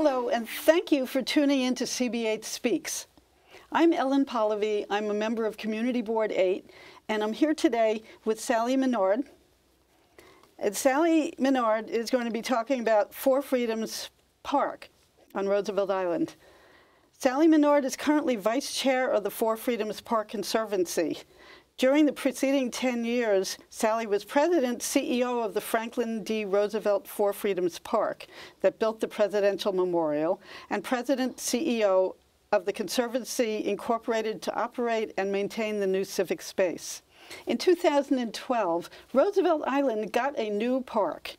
Hello, and thank you for tuning in to CB8 Speaks. I'm Ellen Polivy. I'm a member of Community Board 8, and I'm here today with Sally Minard. And Sally Minard is going to be talking about Four Freedoms Park on Roosevelt Island. Sally Minard is currently vice chair of the Four Freedoms Park Conservancy. During the preceding 10 years, Sally was president, CEO of the Franklin D. Roosevelt Four Freedoms Park that built the Presidential Memorial, and president, CEO of the Conservancy Incorporated to operate and maintain the new civic space. In 2012, Roosevelt Island got a new park.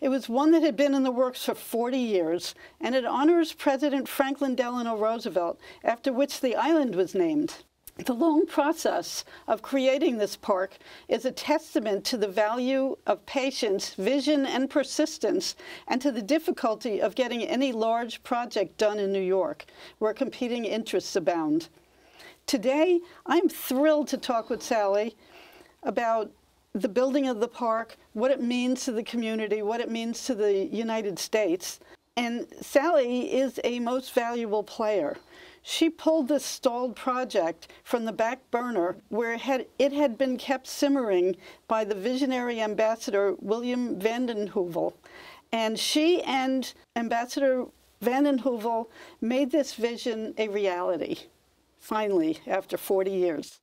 It was one that had been in the works for 40 years, and it honors President Franklin Delano Roosevelt, after which the island was named. The long process of creating this park is a testament to the value of patience, vision, and persistence, and to the difficulty of getting any large project done in New York, where competing interests abound. Today, I'm thrilled to talk with Sally about the building of the park, what it means to the community, what it means to the United States. And Sally is a most valuable player. She pulled this stalled project from the back burner where it had, it had been kept simmering by the visionary ambassador William Vanden Heuvel. And she and Ambassador Vanden Heuvel made this vision a reality, finally, after 40 years.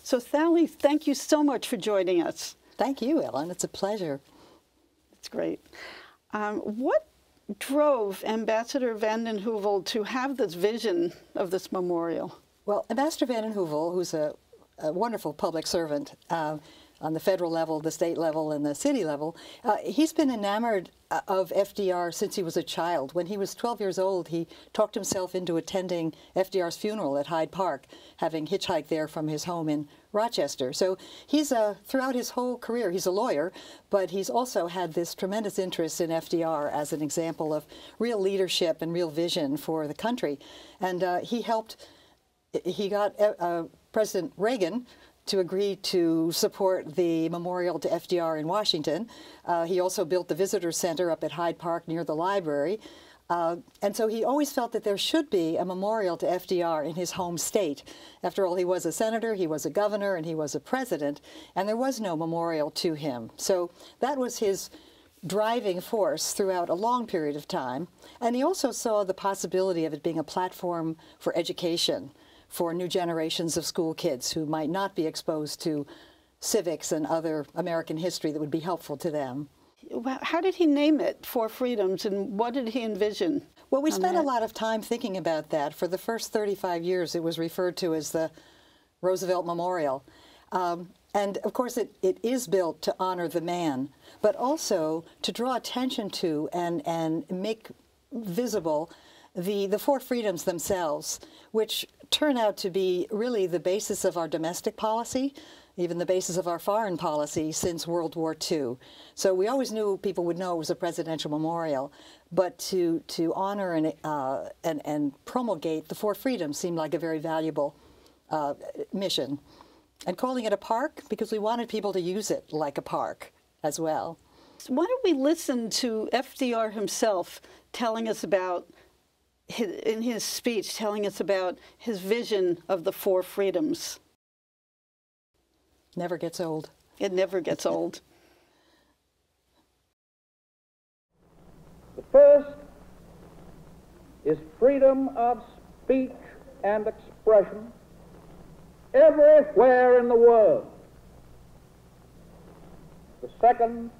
So Sally, thank you so much for joining us. Thank you, Ellen. It's a pleasure. It's great. Um, what drove Ambassador Vanden Heuvel to have this vision of this memorial? Well, Ambassador Vanden Heuvel, who's a, a wonderful public servant uh, on the federal level, the state level, and the city level, uh, he's been enamored uh, of FDR since he was a child. When he was 12 years old, he talked himself into attending FDR's funeral at Hyde Park, having hitchhiked there from his home in Rochester. So he's a, throughout his whole career, he's a lawyer, but he's also had this tremendous interest in FDR as an example of real leadership and real vision for the country. And uh, he helped, he got uh, uh President Reagan to agree to support the memorial to FDR in Washington. Uh, he also built the visitor center up at Hyde Park near the library. Uh, and so he always felt that there should be a memorial to FDR in his home state. After all, he was a senator, he was a governor, and he was a president, and there was no memorial to him. So that was his driving force throughout a long period of time. And he also saw the possibility of it being a platform for education for new generations of school kids who might not be exposed to civics and other American history that would be helpful to them how did he name it, Four Freedoms, and what did he envision? Well, we spent that? a lot of time thinking about that. For the first 35 years, it was referred to as the Roosevelt Memorial. Um, and of course, it, it is built to honor the man, but also to draw attention to and, and make visible the, the four freedoms themselves, which turn out to be really the basis of our domestic policy, even the basis of our foreign policy since World War II. So we always knew people would know it was a presidential memorial, but to, to honor and, uh, and, and promulgate the four freedoms seemed like a very valuable uh, mission. And calling it a park because we wanted people to use it like a park as well. So why don't we listen to FDR himself telling us about in his speech, telling us about his vision of the four freedoms. Never gets old. It never gets old. The first is freedom of speech and expression everywhere in the world. The second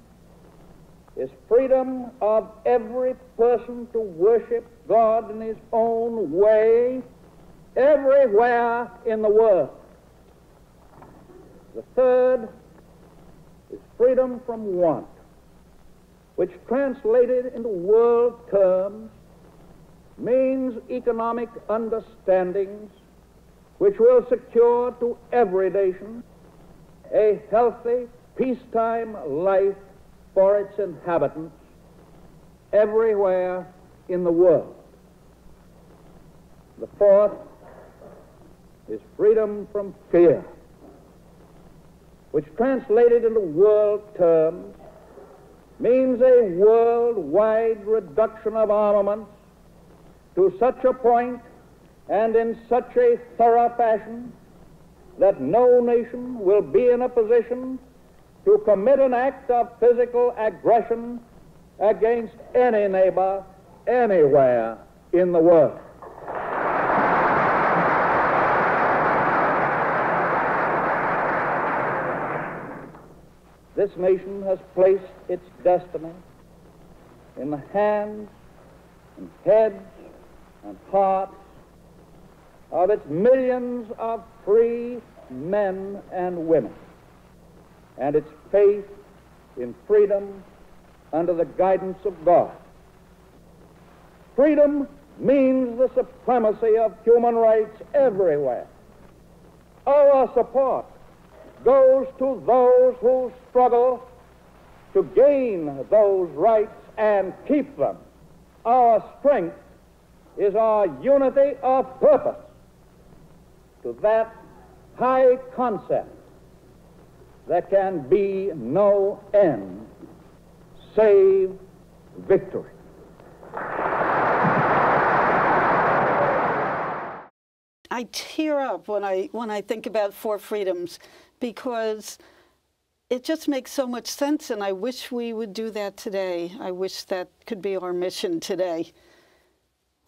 is freedom of every person to worship God in his own way everywhere in the world. The third is freedom from want, which translated into world terms means economic understandings which will secure to every nation a healthy, peacetime life for its inhabitants everywhere in the world. The fourth is freedom from fear which translated into world terms means a worldwide reduction of armaments to such a point and in such a thorough fashion that no nation will be in a position to commit an act of physical aggression against any neighbor anywhere in the world. This nation has placed its destiny in the hands and heads and hearts of its millions of free men and women, and its faith in freedom under the guidance of God. Freedom means the supremacy of human rights everywhere. Our support goes to those who struggle to gain those rights and keep them. Our strength is our unity of purpose to that high concept there can be no end save victory. I tear up when I when I think about four freedoms because it just makes so much sense and I wish we would do that today. I wish that could be our mission today.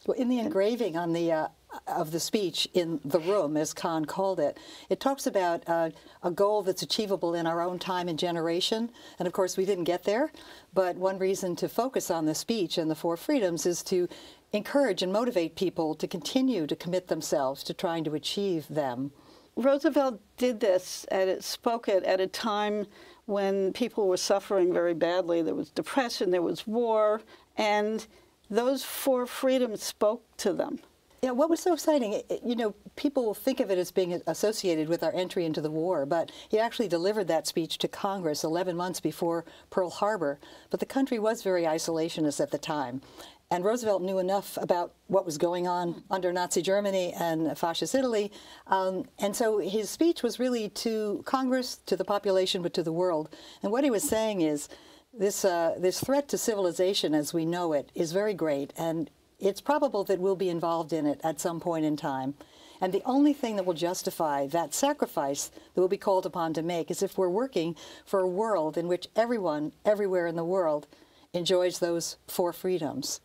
Well, in the engraving on the uh, of the speech in the room, as Kahn called it, it talks about uh, a goal that's achievable in our own time and generation. And of course, we didn't get there. But one reason to focus on the speech and the four freedoms is to encourage and motivate people to continue to commit themselves to trying to achieve them. Roosevelt did this, and it spoke it at a time when people were suffering very badly. There was depression, there was war, and those four freedoms spoke to them. Yeah, what was so exciting? It, you know, people think of it as being associated with our entry into the war, but he actually delivered that speech to Congress 11 months before Pearl Harbor. But the country was very isolationist at the time. And Roosevelt knew enough about what was going on under Nazi Germany and fascist Italy. Um, and so his speech was really to Congress, to the population, but to the world. And what he was saying is this, uh, this threat to civilization as we know it is very great. And it's probable that we'll be involved in it at some point in time. And the only thing that will justify that sacrifice that we'll be called upon to make is if we're working for a world in which everyone, everywhere in the world, enjoys those four freedoms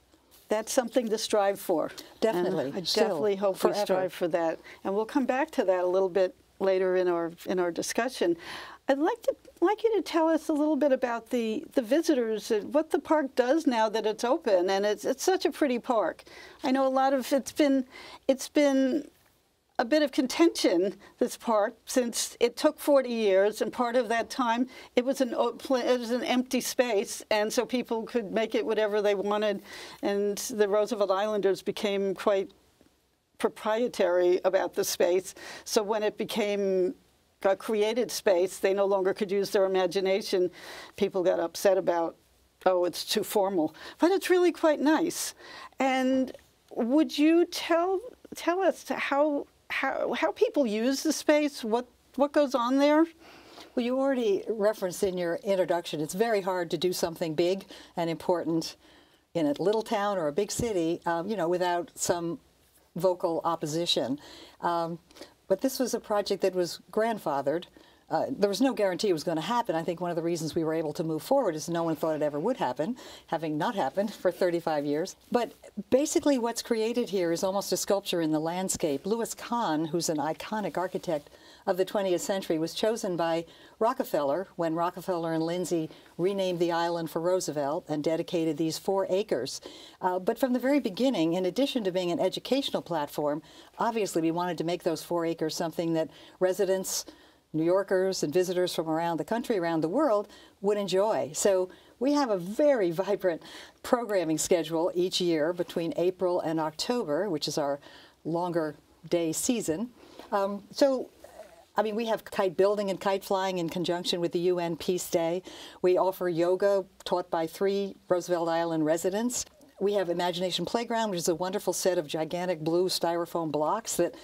that's something to strive for. Definitely. And I definitely hope forever. we strive for that. And we'll come back to that a little bit later in our in our discussion. I'd like to like you to tell us a little bit about the the visitors and what the park does now that it's open and it's it's such a pretty park. I know a lot of it's been it's been a bit of contention, this park, since it took 40 years, and part of that time it was an it was an empty space, and so people could make it whatever they wanted, and the Roosevelt Islanders became quite proprietary about the space. So when it became a created space, they no longer could use their imagination. People got upset about, oh, it's too formal, but it's really quite nice. And would you tell tell us how how, how people use the space, what, what goes on there? Well, you already referenced in your introduction, it's very hard to do something big and important in a little town or a big city, um, you know, without some vocal opposition. Um, but this was a project that was grandfathered uh, there was no guarantee it was going to happen. I think one of the reasons we were able to move forward is no one thought it ever would happen, having not happened for 35 years. But basically, what's created here is almost a sculpture in the landscape. Louis Kahn, who's an iconic architect of the 20th century, was chosen by Rockefeller when Rockefeller and Lindsay renamed the island for Roosevelt and dedicated these four acres. Uh, but from the very beginning, in addition to being an educational platform, obviously we wanted to make those four acres something that residents, New Yorkers and visitors from around the country, around the world would enjoy. So we have a very vibrant programming schedule each year between April and October, which is our longer day season. Um, so I mean, we have kite building and kite flying in conjunction with the UN Peace Day. We offer yoga taught by three Roosevelt Island residents. We have Imagination Playground, which is a wonderful set of gigantic blue styrofoam blocks that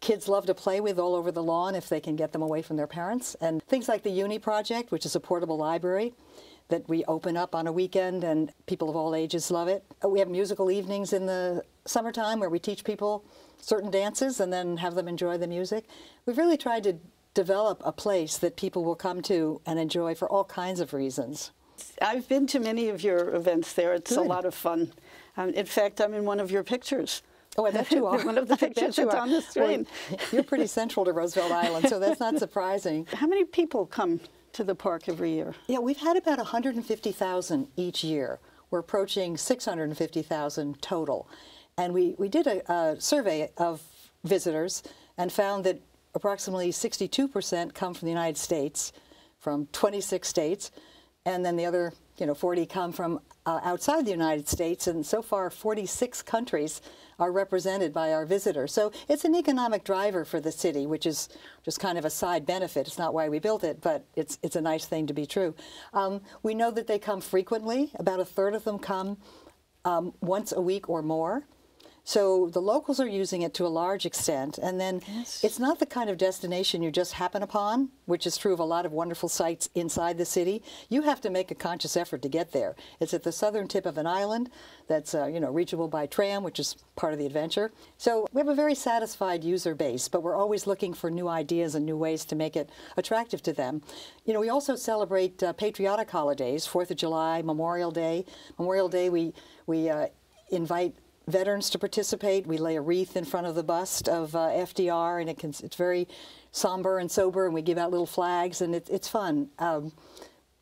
kids love to play with all over the lawn if they can get them away from their parents. And things like the Uni Project, which is a portable library. That we open up on a weekend, and people of all ages love it. We have musical evenings in the summertime where we teach people certain dances and then have them enjoy the music. We've really tried to develop a place that people will come to and enjoy for all kinds of reasons. I've been to many of your events there. It's a lot of fun. Um, in fact, I'm in one of your pictures. Oh, I bet you are. one of the pictures that's on the screen. Well, you're pretty central to Roosevelt Island, so that's not surprising. How many people come to the park every year? Yeah, we've had about 150,000 each year. We're approaching 650,000 total. And we, we did a, a survey of visitors and found that approximately 62% come from the United States, from 26 states, and then the other, you know, 40 come from uh, outside the United States, and so far 46 countries are represented by our visitors. So it's an economic driver for the city, which is just kind of a side benefit. It's not why we built it, but it's, it's a nice thing to be true. Um, we know that they come frequently. About a third of them come um, once a week or more. So the locals are using it to a large extent, and then it's not the kind of destination you just happen upon, which is true of a lot of wonderful sites inside the city. You have to make a conscious effort to get there. It's at the southern tip of an island that's uh, you know reachable by tram, which is part of the adventure. So we have a very satisfied user base, but we're always looking for new ideas and new ways to make it attractive to them. You know, we also celebrate uh, patriotic holidays, Fourth of July, Memorial Day. Memorial Day, we we uh, invite veterans to participate. We lay a wreath in front of the bust of uh, FDR, and it can, it's very somber and sober, and we give out little flags, and it, it's fun. Um,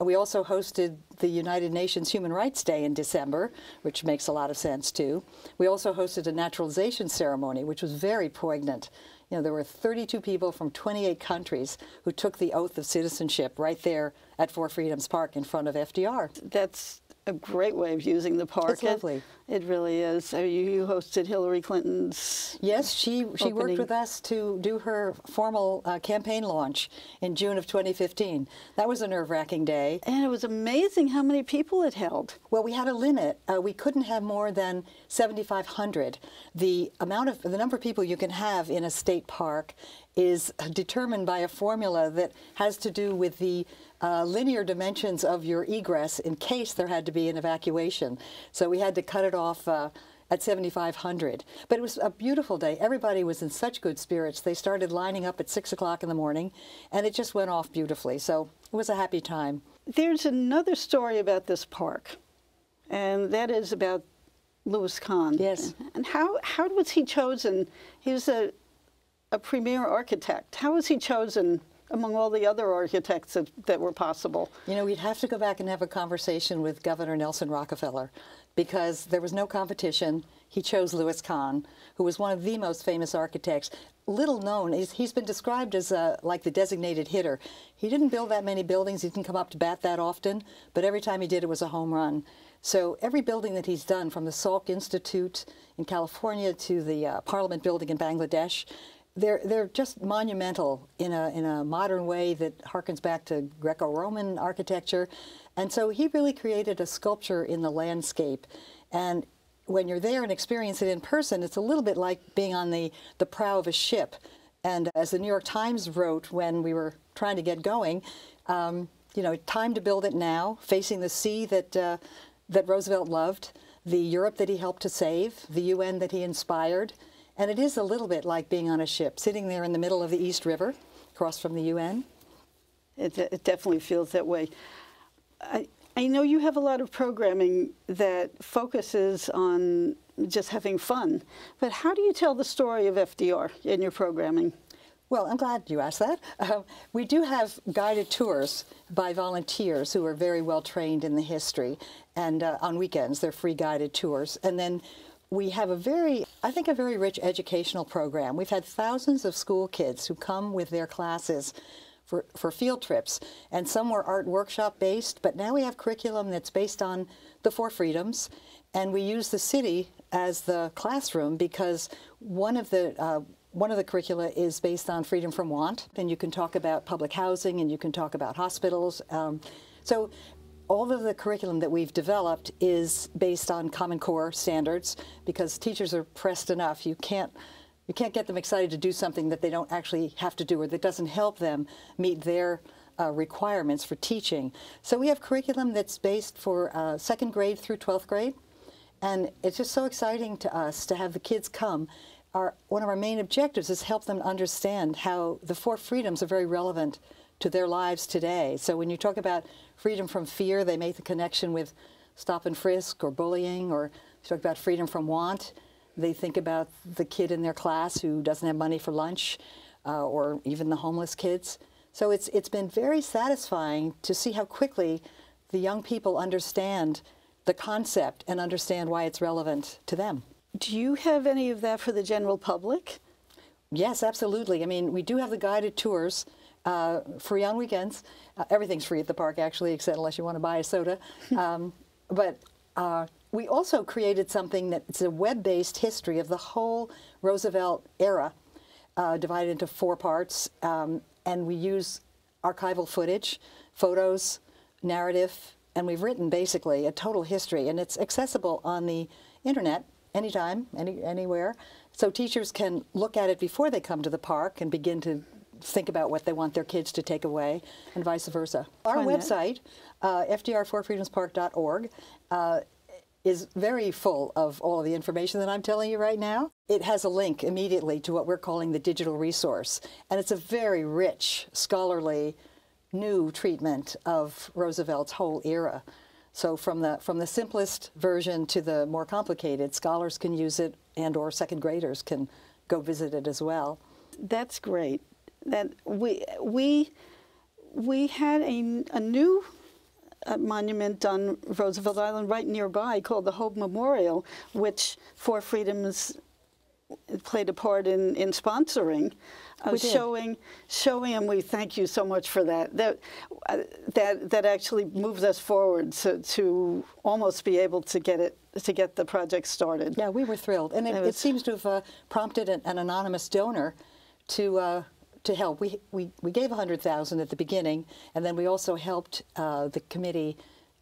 we also hosted the United Nations Human Rights Day in December, which makes a lot of sense too. We also hosted a naturalization ceremony, which was very poignant. You know, there were 32 people from 28 countries who took the oath of citizenship right there at Four Freedoms Park in front of FDR. That's a great way of using the park. It's lovely. It, it really is. You, hosted Hillary Clinton's. Yes, she, she worked with us to do her formal uh, campaign launch in June of 2015. That was a nerve-wracking day. And it was amazing how many people it held. Well, we had a limit. Uh, we couldn't have more than 7,500. The amount of the number of people you can have in a state park is determined by a formula that has to do with the uh, linear dimensions of your egress in case there had to be an evacuation. So we had to cut it off. Uh, at 7,500. But it was a beautiful day. Everybody was in such good spirits. They started lining up at 6 o'clock in the morning, and it just went off beautifully. So it was a happy time. There's another story about this park, and that is about Louis Kahn. Yes. And how, how was he chosen? He was a, a premier architect. How was he chosen among all the other architects that, that were possible? You know, we'd have to go back and have a conversation with Governor Nelson Rockefeller because there was no competition. He chose Louis Kahn, who was one of the most famous architects. Little known, he's, he's been described as uh, like the designated hitter. He didn't build that many buildings, he didn't come up to bat that often, but every time he did, it was a home run. So every building that he's done, from the Salk Institute in California to the uh, Parliament building in Bangladesh, they're, they're just monumental in a, in a modern way that harkens back to Greco-Roman architecture. And so he really created a sculpture in the landscape. And when you're there and experience it in person, it's a little bit like being on the, the prow of a ship. And as the New York Times wrote when we were trying to get going, um, you know, time to build it now, facing the sea that, uh, that Roosevelt loved, the Europe that he helped to save, the UN that he inspired. And it is a little bit like being on a ship, sitting there in the middle of the East River, across from the UN. It, it definitely feels that way. I, I know you have a lot of programming that focuses on just having fun, but how do you tell the story of FDR in your programming? Well, I'm glad you asked that. Uh, we do have guided tours by volunteers who are very well trained in the history, and uh, on weekends they're free guided tours. And then we have a very, I think, a very rich educational program. We've had thousands of school kids who come with their classes for, for field trips, and some were art workshop based, but now we have curriculum that's based on the Four Freedoms, and we use the city as the classroom because one of the uh, one of the curricula is based on freedom from want, and you can talk about public housing and you can talk about hospitals. Um, so all of the curriculum that we've developed is based on Common Core standards because teachers are pressed enough. You can't you can't get them excited to do something that they don't actually have to do or that doesn't help them meet their uh, requirements for teaching. So we have curriculum that's based for uh, second grade through 12th grade. And it's just so exciting to us to have the kids come. Our, one of our main objectives is help them understand how the four freedoms are very relevant to their lives today. So when you talk about freedom from fear, they make the connection with stop and frisk or bullying, or you talk about freedom from want, they think about the kid in their class who doesn't have money for lunch, uh, or even the homeless kids. So it's, it's been very satisfying to see how quickly the young people understand the concept and understand why it's relevant to them. Do you have any of that for the general public? Yes, absolutely. I mean, we do have the guided tours uh, free on weekends. Uh, everything's free at the park, actually, except unless you want to buy a soda. Um, but uh, we also created something that's a web-based history of the whole Roosevelt era, uh, divided into four parts, um, and we use archival footage, photos, narrative, and we've written basically a total history, and it's accessible on the internet anytime, any, anywhere. So teachers can look at it before they come to the park and begin to think about what they want their kids to take away, and vice versa. Our Find website, uh, fdr4freedomspark.org, uh, is very full of all of the information that I'm telling you right now. It has a link immediately to what we're calling the digital resource, and it's a very rich, scholarly, new treatment of Roosevelt's whole era. So from the from the simplest version to the more complicated, scholars can use it, and or second graders can go visit it as well. That's great. That we we we had a, a new uh, monument on Roosevelt Island right nearby called the Hope Memorial, which Four Freedoms played a part in, in sponsoring, uh, We did. showing showing and we thank you so much for that. That uh, that that actually moved us forward to, to almost be able to get it to get the project started. Yeah, we were thrilled, and it, It it seems to have uh, prompted an, an anonymous donor to uh, to help. We we we gave a hundred thousand at the beginning, and then we also helped uh, the committee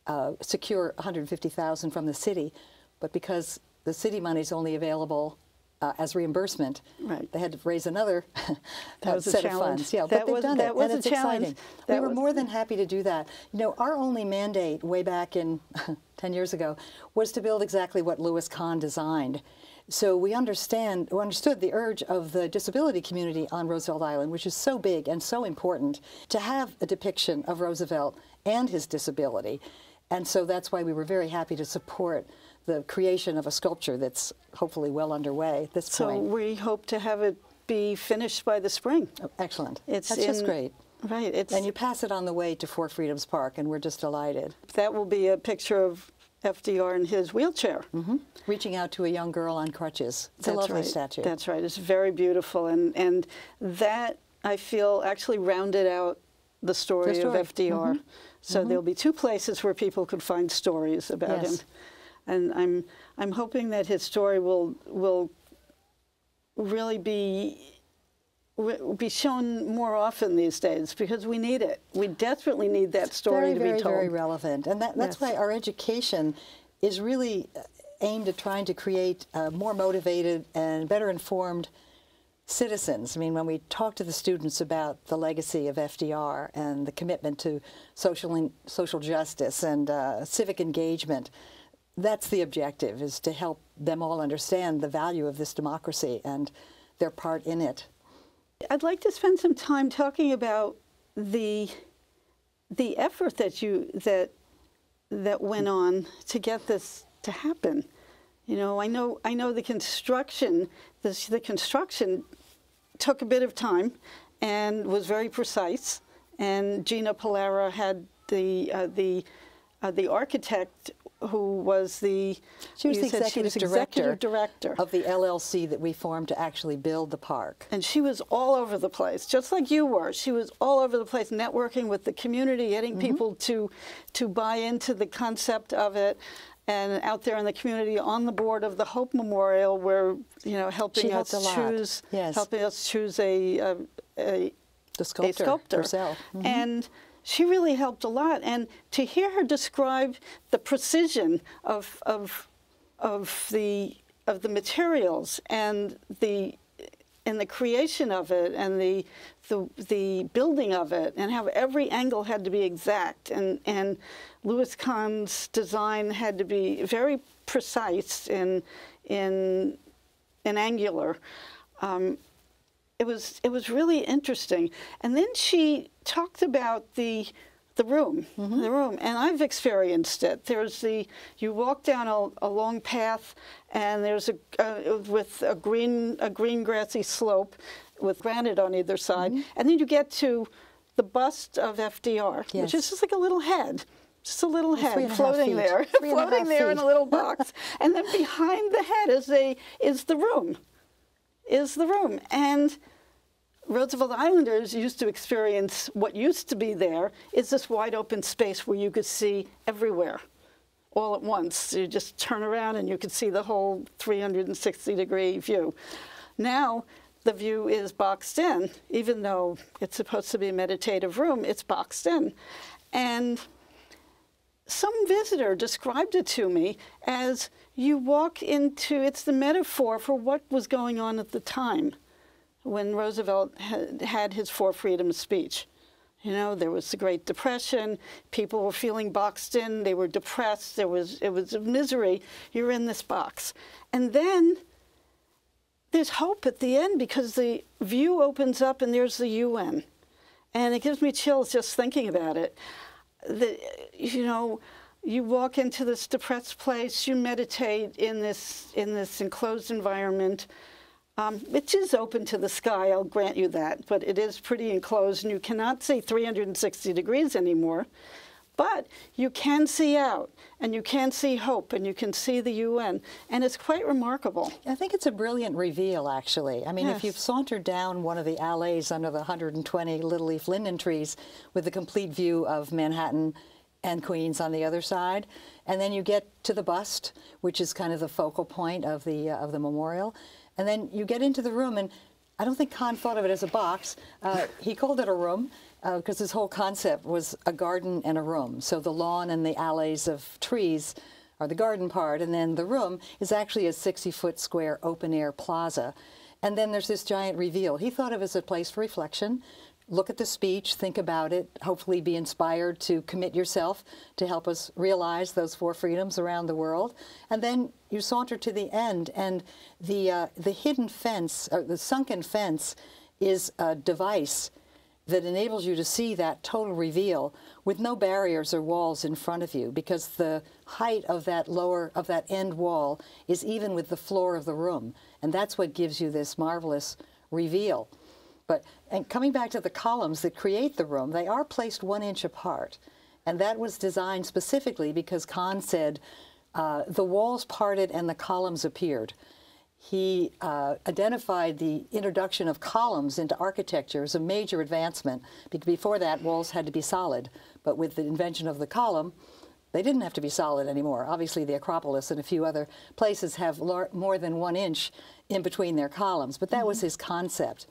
uh, secure one hundred fifty thousand from the city, but because the city money is only available. Uh, as reimbursement, Right. they had to raise another That uh, set of funds. Yeah, That but they've was- done that it, was and a it's challenge. exciting. That we were was- more than happy to do that. You know, our only mandate way back in 10 years ago was to build exactly what Louis Kahn designed. So we understand, we understood the urge of the disability community on Roosevelt Island, which is so big and so important, to have a depiction of Roosevelt and his disability. And so that's why we were very happy to support the creation of a sculpture that's hopefully well underway at this So point. we hope to have it be finished by the spring. Oh, Excellent. It's that's just great. Right. It's And you pass it on the way to Four Freedoms Park, and we're just delighted. that will be a picture of FDR in his wheelchair. hmm Reaching out to a young girl on crutches. It's a That's lovely right. statue. That's right. It's very beautiful, and and that I feel actually rounded out the story, The story. of FDR. So there'll be two places where people could find stories about Yes. him, and I'm I'm hoping that his story will will really be be shown more often these days because we need it. We desperately need that story very, to very, be told. very very relevant. And that, that's Yes. why our education is really uh, aimed at trying to create uh, more motivated and better informed citizens. I mean, when we talk to the students about the legacy of FDR and the commitment to social in, social justice and uh, civic engagement, that's the objective: is to help them all understand the value of this democracy and their part in it. I'd like to spend some time talking about the the effort that you that that went on to get this to happen. You know, I know I know the construction the, the construction took a bit of time and was very precise. And Gina Pollara had the uh, the uh, the architect who was the She was the said she executive, was director, executive director of the LLC that we formed to actually build the park. and she was all over the place, just like you were. She was all over the place, networking with the community, getting Mm-hmm. people to to buy into the concept of it, and out there in the community, on the board of the Hope Memorial, where you know helping us helped a lot. choose, Yes. helping us choose a a, a, The sculptor, a sculptor herself. Mhm. and. She really helped a lot, and to hear her describe the precision of of of the of the materials and the in the creation of it and the, the the building of it and how every angle had to be exact and and Louis Kahn's design had to be very precise in in in angular. Um, it was it was really interesting. And then she talked about the the room, Mm-hmm. the room, and I've experienced it. There's the you walk down a, a long path, and there's a uh, with a green a green grassy slope with granite on either side, Mm-hmm. and then you get to the bust of FDR, which is just like a little head. Just a little head a floating there, Three and a floating there in a little box, and then behind the head is a is the room, is the room, and Roosevelt Islanders used to experience what used to be there is this wide open space where you could see everywhere all at once. You just turn around and you could see the whole 360 degree view. Now the view is boxed in, even though it's supposed to be a meditative room, it's boxed in. And some visitor described it to me as you walk into it's the metaphor for what was going on at the time when Roosevelt had, his Four Freedoms speech. You know, there was the Great Depression. People were feeling boxed in. They were depressed. There was it was misery. You're in this box, and then there's hope at the end because the view opens up and there's the UN, and it gives me chills just thinking about it. The, you know, you walk into this depressed place. You meditate in this in this enclosed environment um, which is open to the sky, I'll grant you that, but it is pretty enclosed and you cannot see 360 degrees anymore. But you can see out and you can see hope and you can see the UN, and it's quite remarkable. I think it's a brilliant reveal, actually. I mean, if you've sauntered down one of the alleys under the 120 little leaf linden trees with a complete view of Manhattan and Queens on the other side, and then you get to the bust, which is kind of the focal point of the uh, of the memorial, and then you get into the room, and I don't think Kahn thought of it as a box. Uh, he called it a room because his whole concept was a garden and a room. So the lawn and the alleys of trees are the garden part, and then the room is actually a 60-foot square open-air plaza. And then there's this giant reveal. He thought of it as a place for reflection. Look at the speech, think about it, hopefully be inspired to commit yourself to help us realize those four freedoms around the world. And then you saunter to the end, and the, uh, the hidden fence, or the sunken fence, is a device that enables you to see that total reveal with no barriers or walls in front of you because the height of that lower of that end wall is even with the floor of the room and that's what gives you this marvelous reveal but and coming back to the columns that create the room they are placed one inch apart and that was designed specifically because Kahn said uh, the walls parted and the columns appeared he uh, identified the introduction of columns into architecture as a major advancement. Be- Before that, walls had to be solid, but with the invention of the column, they didn't have to be solid anymore. Obviously, the Acropolis and a few other places have more than one inch in between their columns, but that was his concept.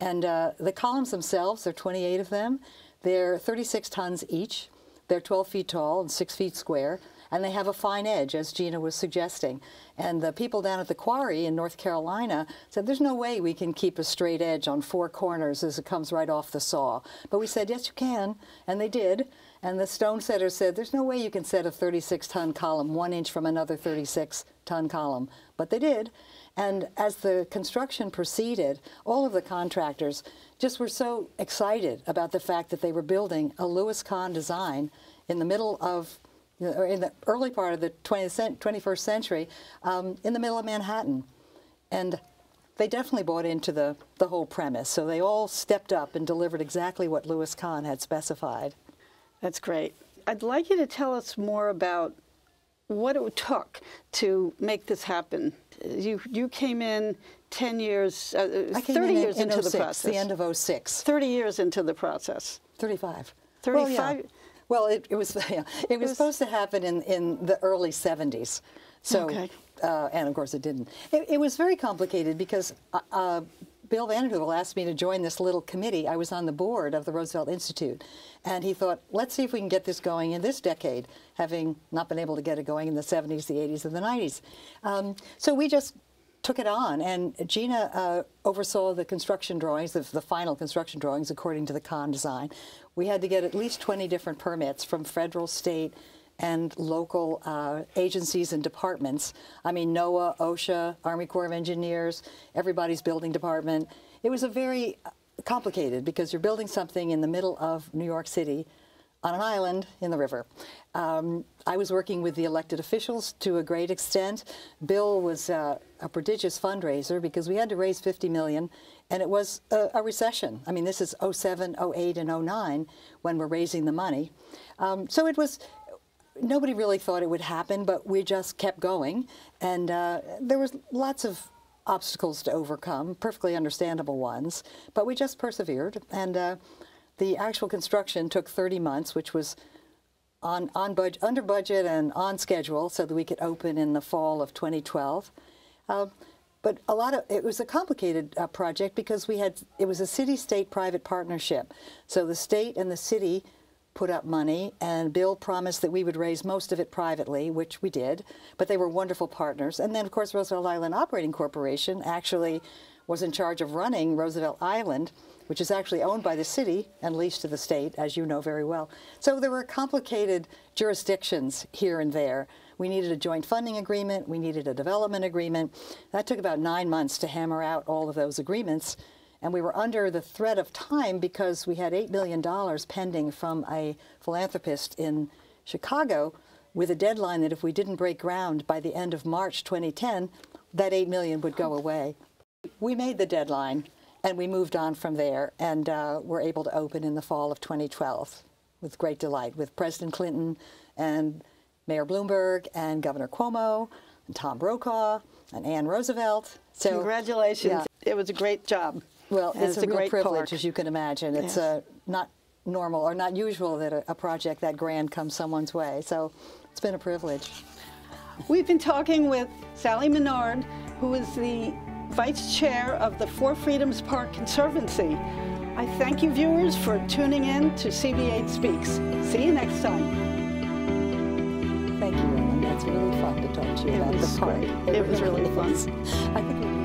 And uh, the columns themselves, there are 28 of them, they're 36 tons each. They're 12 feet tall and 6 feet square, and they have a fine edge, as Gina was suggesting. And the people down at the quarry in North Carolina said, There's no way we can keep a straight edge on four corners as it comes right off the saw. But we said, Yes, you can. And they did. And the stone setter said, There's no way you can set a 36 ton column one inch from another 36 ton column. But they did. And as the construction proceeded, all of the contractors just were so excited about the fact that they were building a Louis Kahn design in the middle of, or in the early part of the 20th, 21st century, um, in the middle of Manhattan. And they definitely bought into the, the whole premise. So they all stepped up and delivered exactly what Louis Kahn had specified. That's great. I'd like you to tell us more about what it took to make this happen. You you came in 10 years, uh, 30 in years in, in into the 06, process. the end of 06. 30 years into the process. 35. 35 Well, yeah. Well, it, it was yeah, it was was- supposed to happen in, in the early 70s. So, Okay. uh, and of course it didn't. It, it was very complicated because uh, uh, Bill Van Hoovel asked me to join this little committee. I was on the board of the Roosevelt Institute, and he thought, let's see if we can get this going in this decade, having not been able to get it going in the 70s, the 80s, and the 90s. Um, so we just took it on. And Gina uh, oversaw the construction drawings, the, the final construction drawings according to the Kahn design. We had to get at least 20 different permits from federal, state, and local uh, agencies and departments. I mean, NOAA, OSHA, Army Corps of Engineers, everybody's building department. It was a very uh, complicated because you're building something in the middle of New York City on an island in the river. Um, I was working with the elected officials to a great extent. Bill was uh, a prodigious fundraiser because we had to raise 50 million and it was a, a, recession. I mean, this is 07, 08, and 09 when we're raising the money. Um, so it was, nobody really thought it would happen, but we just kept going. And uh, there was lots of obstacles to overcome, perfectly understandable ones, but we just persevered. And uh, the actual construction took 30 months, which was on, on budget, under budget and on schedule so that we could open in the fall of 2012. Uh, but a lot of it was a complicated uh, project because we had it was a city-state private partnership. So the state and the city put up money, and Bill promised that we would raise most of it privately, which we did. But they were wonderful partners. And then, of course, Roosevelt Island Operating Corporation actually was in charge of running Roosevelt Island which is actually owned by the city and leased to the state, as you know very well. So there were complicated jurisdictions here and there. We needed a joint funding agreement. We needed a development agreement. That took about nine months to hammer out all of those agreements. And we were under the threat of time because we had $8 million pending from a philanthropist in Chicago with a deadline that if we didn't break ground by the end of March 2010, that 8 million would go away. We made the deadline and we moved on from there and uh, were able to open in the fall of 2012 with great delight with President Clinton and Mayor Bloomberg and Governor Cuomo and Tom Brokaw and Ann Roosevelt. So, Congratulations. Yeah. It was a great job. Well, it's, it's a, a, real privilege, park. as you can imagine. It's yes. uh, not normal or not usual that a, a project that grand comes someone's way. So it's been a privilege. We've been talking with Sally Minard, who is the Vice Chair of the Four Freedoms Park Conservancy. I thank you viewers for tuning in to CB8 Speaks. See you next time. Thank you, Ellen. That's really fun to talk to you it about the park. It, it was really fun. I think